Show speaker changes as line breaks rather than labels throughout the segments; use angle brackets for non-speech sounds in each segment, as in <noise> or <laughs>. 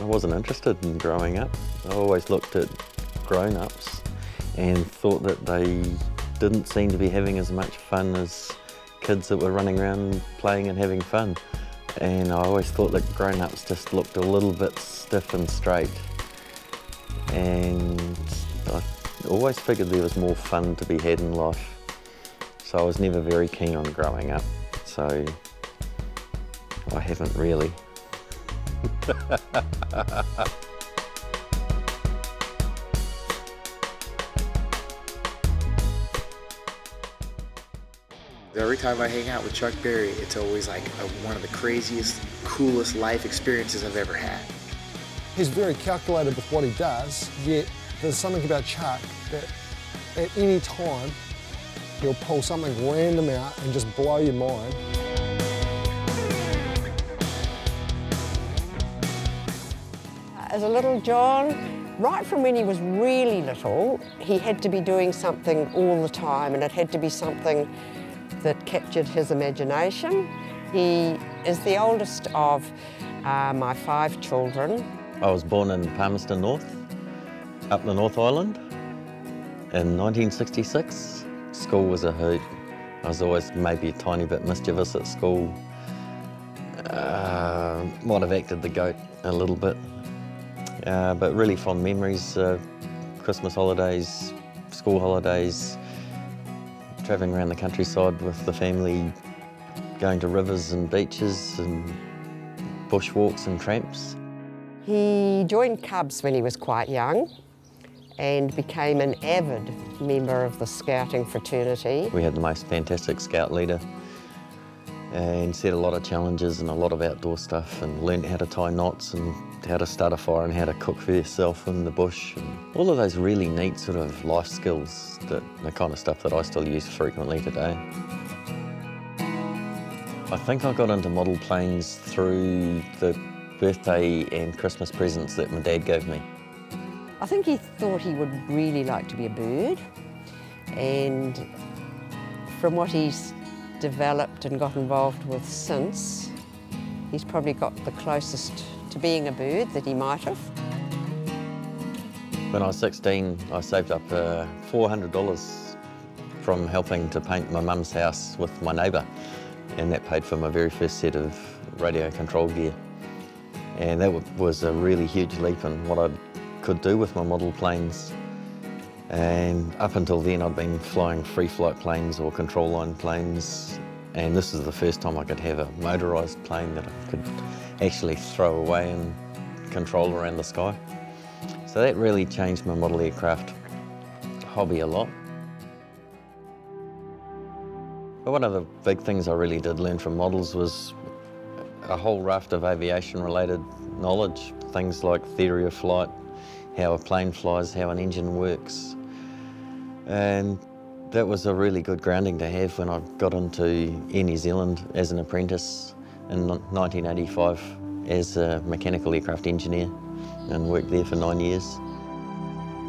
I wasn't interested in growing up. I always looked at grown-ups and thought that they didn't seem to be having as much fun as kids that were running around playing and having fun. And I always thought that grown-ups just looked a little bit stiff and straight. And I always figured there was more fun to be had in life. So I was never very keen on growing up. So I haven't really. <laughs>
Every time I hang out with Chuck Berry, it's always like a, one of the craziest, coolest life experiences I've ever had.
He's very calculated with what he does, yet there's something about Chuck that at any time he'll pull something random out and just blow your mind.
As a little John, right from when he was really little, he had to be doing something all the time and it had to be something that captured his imagination. He is the oldest of uh, my five children.
I was born in Palmerston North, up the North Island, in 1966. School was a hoot. I was always maybe a tiny bit mischievous at school. Uh, might have acted the goat a little bit. Uh, but really fond memories, uh, Christmas holidays, school holidays, travelling around the countryside with the family, going to rivers and beaches and bushwalks and tramps.
He joined Cubs when he was quite young and became an avid member of the scouting fraternity.
We had the most fantastic scout leader and set a lot of challenges and a lot of outdoor stuff and learned how to tie knots and how to start a fire and how to cook for yourself in the bush. And all of those really neat sort of life skills, that the kind of stuff that I still use frequently today. I think I got into model planes through the birthday and Christmas presents that my dad gave me.
I think he thought he would really like to be a bird and from what he's developed and got involved with since, he's probably got the closest to being a bird that he might have.
When I was 16, I saved up uh, $400 from helping to paint my mum's house with my neighbour, and that paid for my very first set of radio control gear. And that was a really huge leap in what I could do with my model planes. And up until then, I'd been flying free flight planes or control line planes. And this is the first time I could have a motorised plane that I could actually throw away and control around the sky. So that really changed my model aircraft hobby a lot. But one of the big things I really did learn from models was a whole raft of aviation related knowledge, things like theory of flight, how a plane flies, how an engine works, and that was a really good grounding to have when I got into Air New Zealand as an apprentice in 1985 as a mechanical aircraft engineer and worked there for nine years.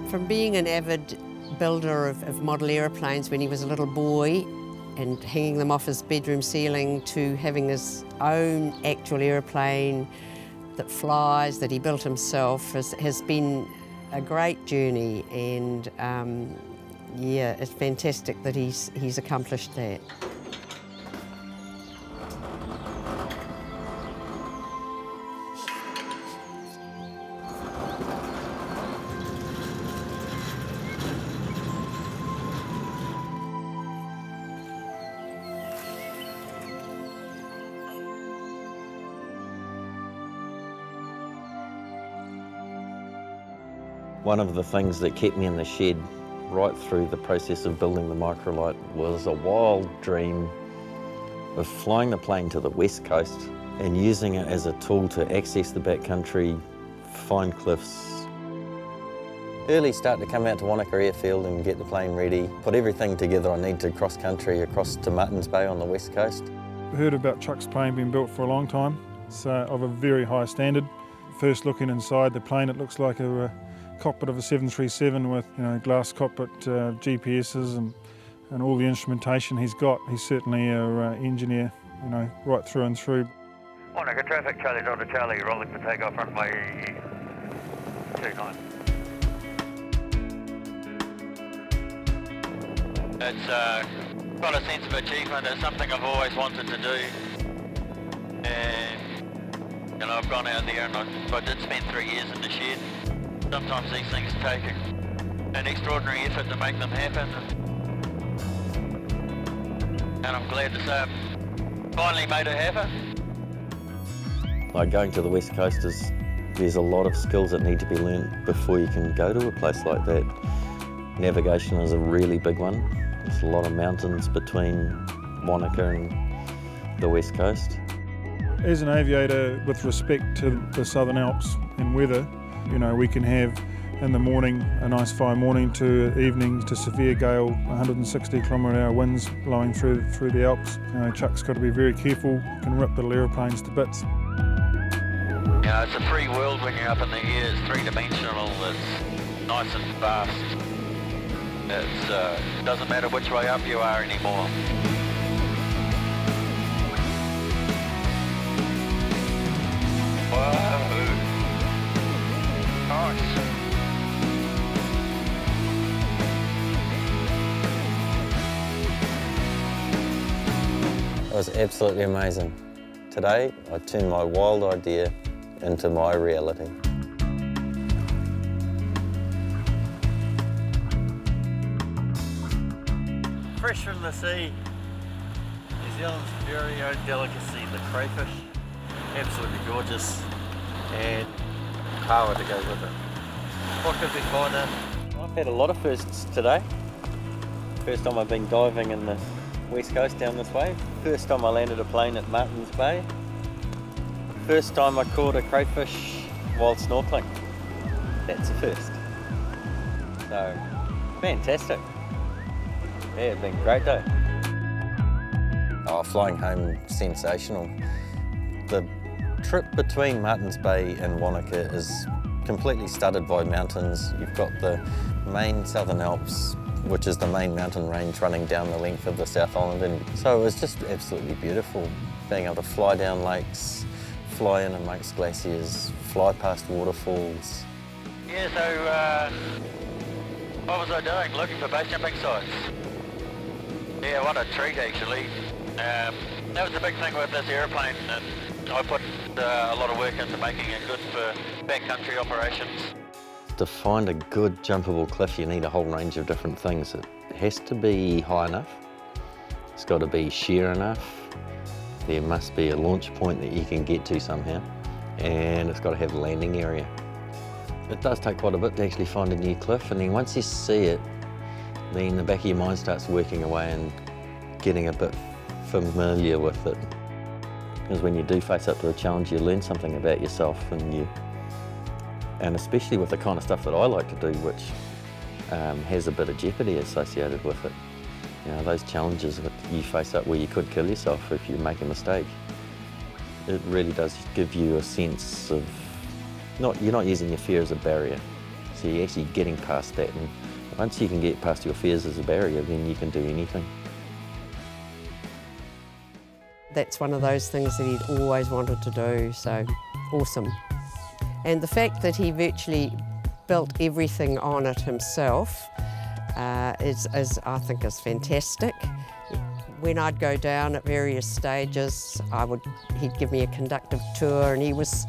From being an avid builder of, of model aeroplanes when he was a little boy and hanging them off his bedroom ceiling to having his own actual aeroplane that flies, that he built himself, has, has been a great journey and um, yeah, it's fantastic that he's, he's accomplished that.
One of the things that kept me in the shed right through the process of building the microlight was a wild dream of flying the plane to the west coast and using it as a tool to access the backcountry, find cliffs. Early start to come out to Wanaka Airfield and get the plane ready, put everything together I need to cross country across to Martins Bay on the west coast.
Heard about Chuck's plane being built for a long time, so of a very high standard. First looking inside the plane, it looks like a cockpit of a 737 with you know glass cockpit uh, GPSs and, and all the instrumentation he's got. He's certainly an uh, engineer, you know, right through and through.
Wanaka traffic, Charlie Delta Charlie, rolling for takeoff runway 29. It's uh, got a sense of achievement. It's something I've always wanted to do. And, you know, I've gone out there and I, I did spend three years in the shed. Sometimes these things take an extraordinary effort to make them happen. And I'm glad to say I've finally made it happen.
Like going to the West Coast is, there's a lot of skills that need to be learnt before you can go to a place like that. Navigation is a really big one. There's a lot of mountains between Wanaka and the West Coast.
As an aviator, with respect to the Southern Alps and weather, you know, we can have in the morning a nice fine morning to evening to severe gale, 160 kilometre hour winds blowing through through the Alps. You know, Chuck's got to be very careful, can rip little aeroplanes to bits.
You know, it's a free world when you're up in the air. It's three-dimensional. It's nice and fast. It uh, doesn't matter which way up you are anymore.
It was absolutely amazing. Today, I turned my wild idea into my reality.
Fresh from the sea, New Zealand's very own delicacy, the crayfish. Absolutely gorgeous and power to go with it. What could be finer?
I've had a lot of firsts today. First time I've been diving in the west coast down this way. First time I landed a plane at Martins Bay. First time I caught a crayfish while snorkeling. That's a first. So, fantastic. Yeah, it's been a great day. Oh, flying home, sensational. The trip between Martins Bay and Wanaka is completely studded by mountains. You've got the main Southern Alps, which is the main mountain range running down the length of the South Island. And so it was just absolutely beautiful being able to fly down lakes, fly in amongst glaciers, fly past waterfalls.
Yeah, so uh, what was I doing? Looking for base jumping sites. Yeah, what a treat actually. Um, that was the big thing with this airplane and I put uh, a lot of work into making it good for backcountry operations.
To find a good jumpable cliff, you need a whole range of different things. It has to be high enough, it's got to be sheer enough, there must be a launch point that you can get to somehow, and it's got to have a landing area. It does take quite a bit to actually find a new cliff, and then once you see it, then the back of your mind starts working away and getting a bit familiar with it. Because when you do face up to a challenge, you learn something about yourself and you and especially with the kind of stuff that I like to do, which um, has a bit of jeopardy associated with it. You know, those challenges that you face up where you could kill yourself if you make a mistake. It really does give you a sense of, not you're not using your fear as a barrier, so you're actually getting past that. And once you can get past your fears as a barrier, then you can do anything.
That's one of those things that he'd always wanted to do, so awesome. And the fact that he virtually built everything on it himself uh, is, is, I think, is fantastic. When I'd go down at various stages, I would, he'd give me a conductive tour and he was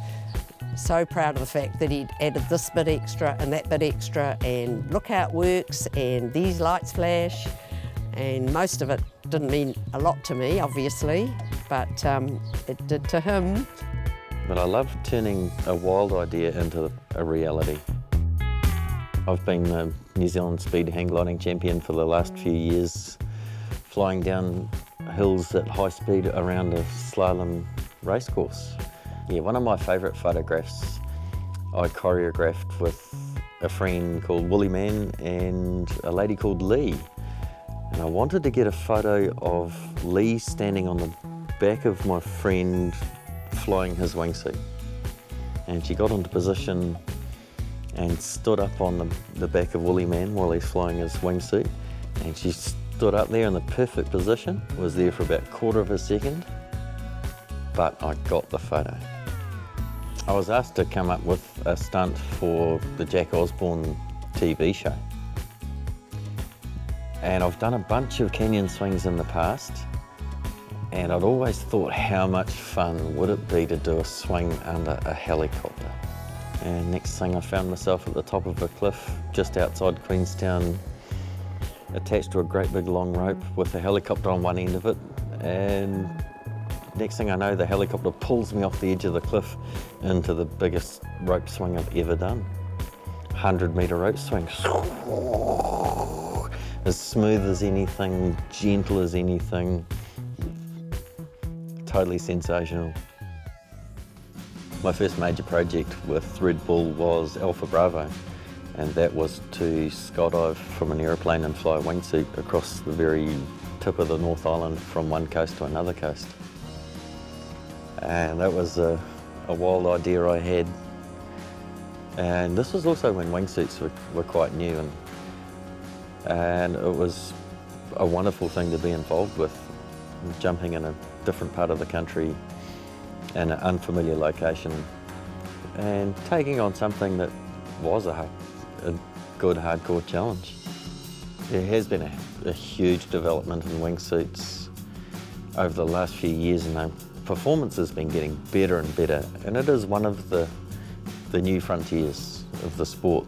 so proud of the fact that he'd added this bit extra and that bit extra and look how it works and these lights flash and most of it didn't mean a lot to me, obviously, but um, it did to him.
But I love turning a wild idea into a reality. I've been the New Zealand speed hang gliding champion for the last few years, flying down hills at high speed around a slalom racecourse. Yeah, one of my favourite photographs I choreographed with a friend called Woolly Man and a lady called Lee. And I wanted to get a photo of Lee standing on the back of my friend flying his wingsuit. And she got into position and stood up on the, the back of Woolly Man while he's flying his wingsuit. And she stood up there in the perfect position, was there for about a quarter of a second. but I got the photo. I was asked to come up with a stunt for the Jack Osbourne TV show. And I've done a bunch of canyon swings in the past, and I'd always thought how much fun would it be to do a swing under a helicopter. And next thing I found myself at the top of a cliff just outside Queenstown, attached to a great big long rope with a helicopter on one end of it. And next thing I know, the helicopter pulls me off the edge of the cliff into the biggest rope swing I've ever done. 100 metre rope swing. As smooth as anything, gentle as anything. Totally sensational. My first major project with Red Bull was Alpha Bravo, and that was to skydive from an aeroplane and fly a wingsuit across the very tip of the North Island from one coast to another coast. And that was a, a wild idea I had. And this was also when wingsuits were, were quite new, and, and it was a wonderful thing to be involved with, jumping in a different part of the country in an unfamiliar location and taking on something that was a, a good hardcore challenge. There has been a, a, huge development in wingsuits over the last few years and the performance has been getting better and better and it is one of the, the new frontiers of the sport.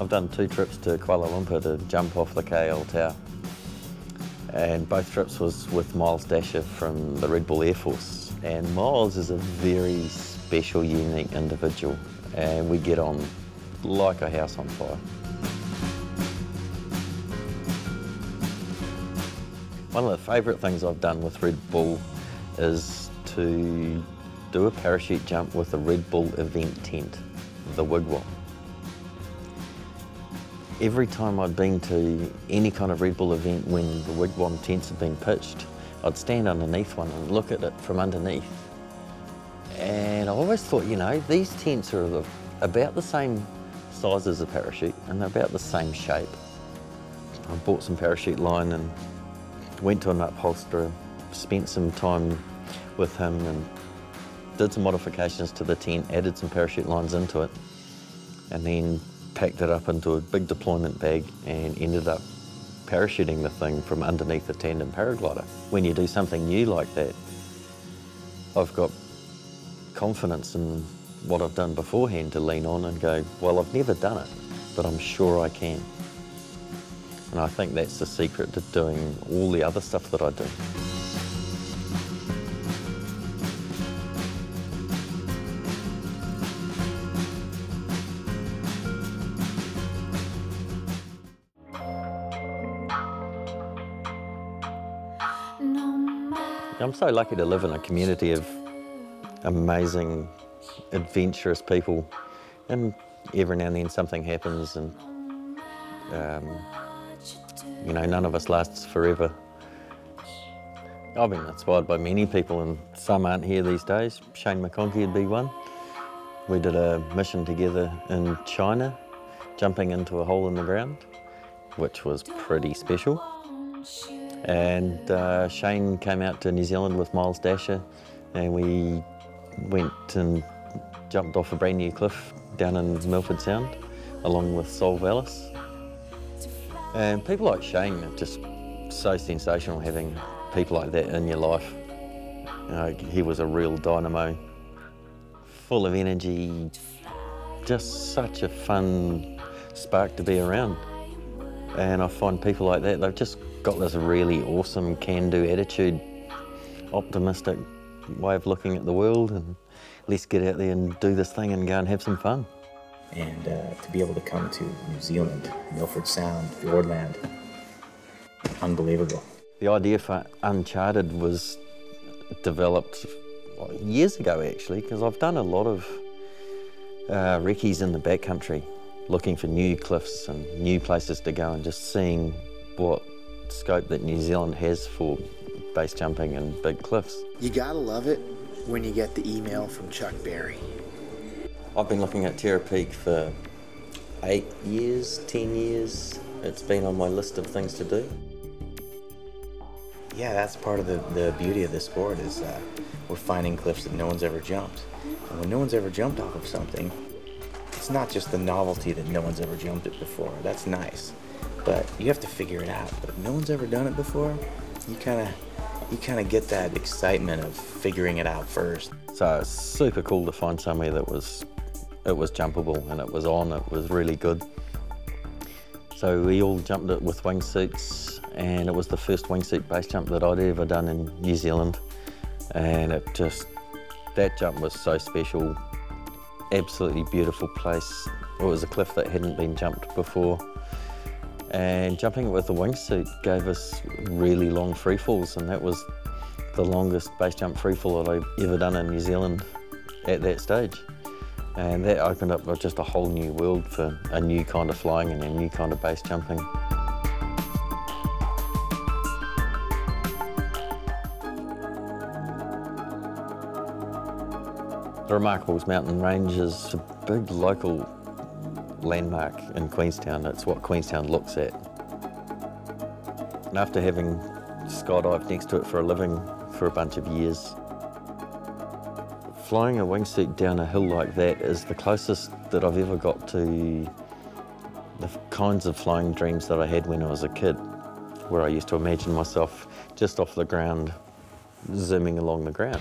I've done two trips to Kuala Lumpur to jump off the KL Tower and both trips was with Miles Daisher from the Red Bull Air Force and Miles is a very special, unique individual, and we get on like a house on fire. One of the favourite things I've done with Red Bull is to do a parachute jump with a Red Bull event tent, the Wigwam. Every time I'd been to any kind of Red Bull event when the Wigwam tents had been pitched, I'd stand underneath one and look at it from underneath. And I always thought, you know, these tents are about the same size as a parachute and they're about the same shape. I bought some parachute line and went to an upholsterer, spent some time with him and did some modifications to the tent, added some parachute lines into it, and then packed it up into a big deployment bag and ended up parachuting the thing from underneath a tandem paraglider. When you do something new like that, I've got confidence in what I've done beforehand to lean on and go, well, I've never done it, but I'm sure I can. And I think that's the secret to doing all the other stuff that I do. So lucky to live in a community of amazing, adventurous people. And every now and then something happens and, um, you know, none of us lasts forever. I've been inspired by many people and some aren't here these days. Shane McConkey would be one. We did a mission together in China, jumping into a hole in the ground, which was pretty special. And uh, Shane came out to New Zealand with Miles Daisher and we went and jumped off a brand new cliff down in Milford Sound along with Sol Vallis. And people like Shane are just so sensational having people like that in your life. You know, he was a real dynamo, full of energy, just such a fun spark to be around. And I find people like that, they've just got this really awesome can-do attitude, optimistic way of looking at the world and let's get out there and do this thing and go and have some fun.
And uh, to be able to come to New Zealand, Milford Sound, Fiordland, unbelievable.
The idea for Uncharted was developed years ago actually because I've done a lot of uh, recce's in the backcountry looking for new cliffs and new places to go and just seeing what scope that New Zealand has for base jumping and big cliffs.
You gotta love it when you get the email from Chuck Berry.
I've been looking at Terror Peak for eight years, ten years. It's been on my list of things to do.
yeah, that's part of the, the beauty of this sport is uh, we're finding cliffs that no one's ever jumped. And when no one's ever jumped off of something, it's not just the novelty that no one's ever jumped it before. That's nice, but you have to figure it out. But no one's ever done it before, you kind of you kind of get that excitement of figuring it out first.
So it's super cool to find somewhere that was it was jumpable and it was on. It was really good. So we all jumped it with wingsuits and it was the first wingsuit base jump that I'd ever done in New Zealand. And it just, that jump was so special. Absolutely beautiful place. It was a cliff that hadn't been jumped before. And jumping it with the wingsuit gave us really long free falls and that was the longest base jump free fall that I've ever done in New Zealand at that stage. And that opened up just a whole new world for a new kind of flying and a new kind of base jumping. The Remarkables Mountain Range is a big local landmark in Queenstown. It's what Queenstown looks at. And after having skydived next to it for a living for a bunch of years, flying a wingsuit down a hill like that is the closest that I've ever got to the kinds of flying dreams that I had when I was a kid, where I used to imagine myself just off the ground, zooming along the ground.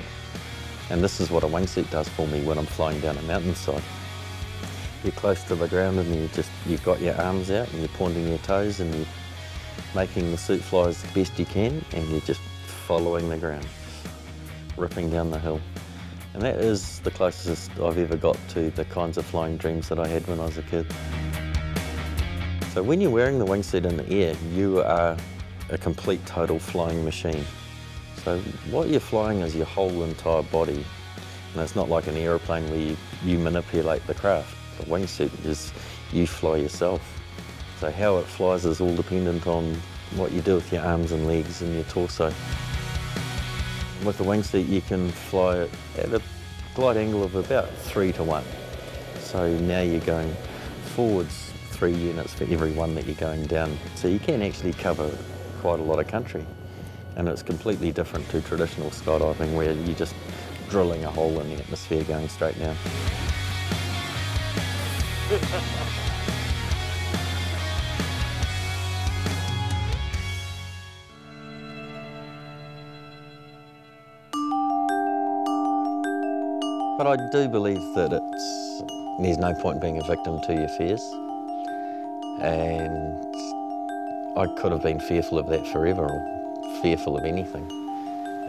And this is what a wingsuit does for me when I'm flying down a mountainside. You're close to the ground and you just, you've got your arms out and you're pointing your toes and you're making the suit fly as best you can and you're just following the ground, ripping down the hill. And that is the closest I've ever got to the kinds of flying dreams that I had when I was a kid. So when you're wearing the wingsuit in the air, you are a complete total flying machine. So what you're flying is your whole entire body. And it's not like an aeroplane where you, you manipulate the craft. The wingsuit is you fly yourself. So how it flies is all dependent on what you do with your arms and legs and your torso. With the wingsuit, you can fly it at a glide angle of about three to one. So now you're going forwards three units for every one that you're going down. So you can actually cover quite a lot of country. And it's completely different to traditional skydiving where you're just drilling a hole in the atmosphere going straight down. <laughs> But I do believe that it's, there's no point being a victim to your fears. And I could have been fearful of that forever, or fearful of anything.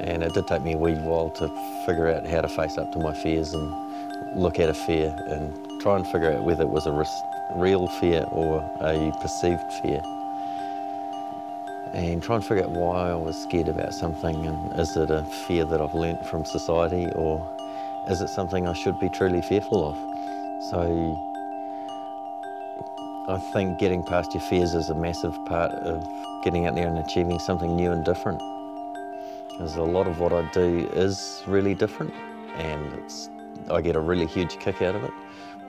And it did take me a wee while to figure out how to face up to my fears and look at a fear and try and figure out whether it was a real fear or a perceived fear. And try and figure out why I was scared about something and is it a fear that I've learnt from society or is it something I should be truly fearful of? So I think getting past your fears is a massive part of getting out there and achieving something new and different. Because a lot of what I do is really different and I get a really huge kick out of it.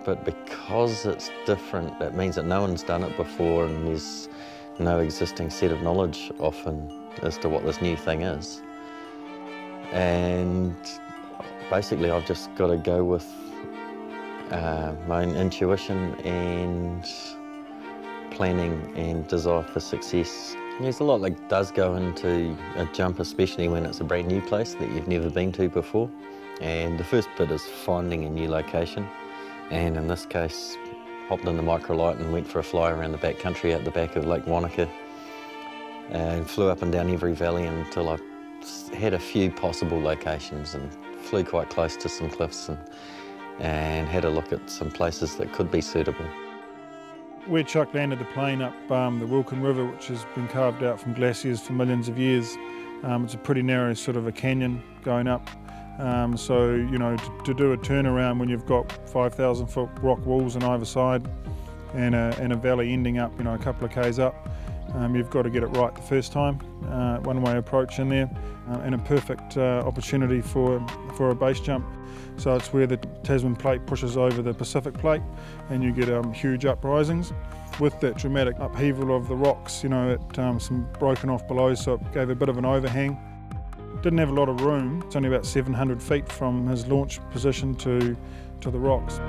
But because it's different, it means that no one's done it before and there's no existing set of knowledge often as to what this new thing is. And basically I've just got to go with uh, my own intuition and planning and desire for success. There's a lot that does go into a jump, especially when it's a brand new place that you've never been to before. And the first bit is finding a new location. And in this case, hopped in the microlight and went for a fly around the back country out the back of Lake Wanaka and flew up and down every valley until I had a few possible locations and flew quite close to some cliffs and, and had a look at some places that could be suitable.
Where Chuck landed the plane up um, the Wilkin River, which has been carved out from glaciers for millions of years, um, it's a pretty narrow sort of a canyon going up. Um, so, you know, to, to, do a turnaround when you've got 5,000 foot rock walls on either side and a, and a valley ending up, you know, a couple of k's up, um, you've got to get it right the first time. Uh, one-way approach in there uh, and a perfect uh, opportunity for, for a base jump. So it's where the Tasman plate pushes over the Pacific plate and you get um, huge uprisings. with that dramatic upheaval of the rocks, you know, it um, some broken off below, so it gave a bit of an overhang. Didn't have a lot of room. It's only about 700 feet from his launch position to, to the rocks.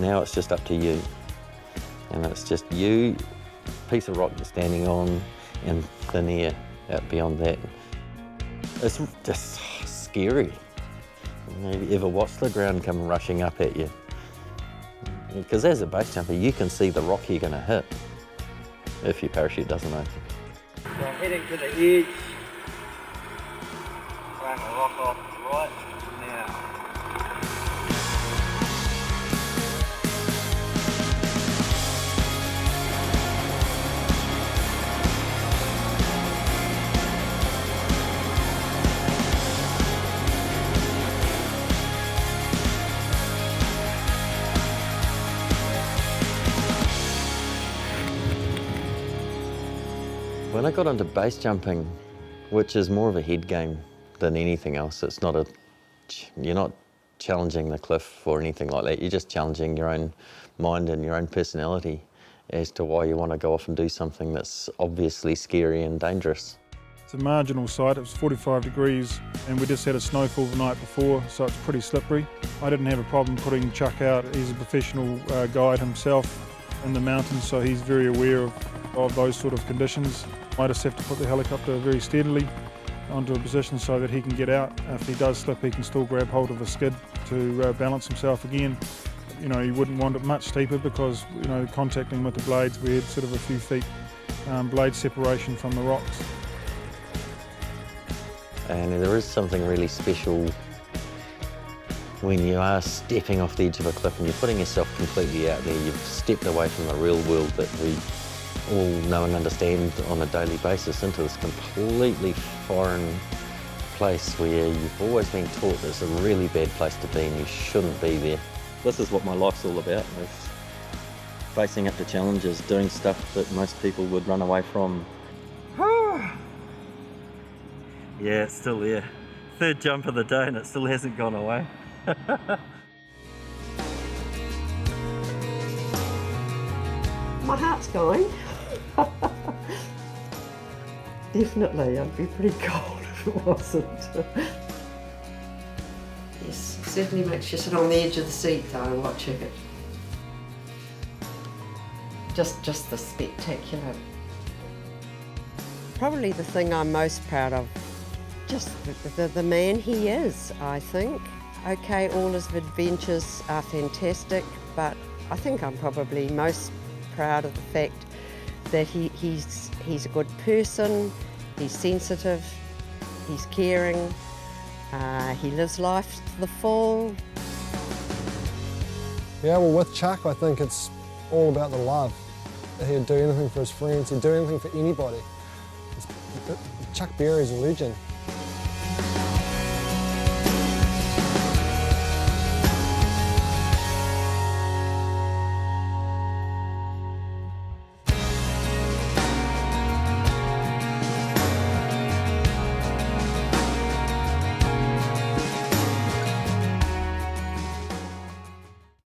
Now it's just up to you. And it's just you, piece of rock you're standing on, and thin air out beyond that. It's just scary. Have you ever watched the ground come rushing up at you? Because as a base jumper, you can see the rock you're going to hit if your parachute doesn't open.
So heading to the edge. Throwing a rock off
I got into base jumping, which is more of a head game than anything else, it's not a, you're not challenging the cliff or anything like that. You're just challenging your own mind and your own personality as to why you want to go off and do something that's obviously scary and dangerous.
It's a marginal site, it was 45 degrees and we just had a snowfall the night before so it's pretty slippery. I didn't have a problem putting Chuck out, he's a professional uh, guide himself in the mountains so he's very aware of, of those sort of conditions. I just have to put the helicopter very steadily onto a position so that he can get out. If he does slip he can still grab hold of the skid to uh, balance himself again. You know, you wouldn't want it much steeper because, you know, contacting with the blades we had sort of a few feet um, blade separation from the rocks.
And there is something really special when you are stepping off the edge of a cliff and you're putting yourself completely out there. You've stepped away from the real world that we all know and understand on a daily basis into this completely foreign place where you've always been taught that it's a really bad place to be and you shouldn't be there. This is what my life's all about, is facing up to challenges, doing stuff that most people would run away from. <sighs>
Yeah, it's still there. Third jump of the day and it still hasn't gone away. <laughs>
My heart's going. <laughs> Definitely, I'd be pretty cold if it wasn't. yes, certainly makes you sit on the edge of the seat though, watching it. Just, just the spectacular. Probably the thing I'm most proud of, just the, the, the man he is, I think. Okay, all his adventures are fantastic, but I think I'm probably most proud of the fact that he, he's, he's a good person, he's sensitive, he's caring, uh, he lives life to the full.
Yeah, well, with Chuck, I think it's all about the love. He'd do anything for his friends, he'd do anything for anybody. Chuck Berry's a legend.